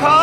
call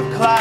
of a cloud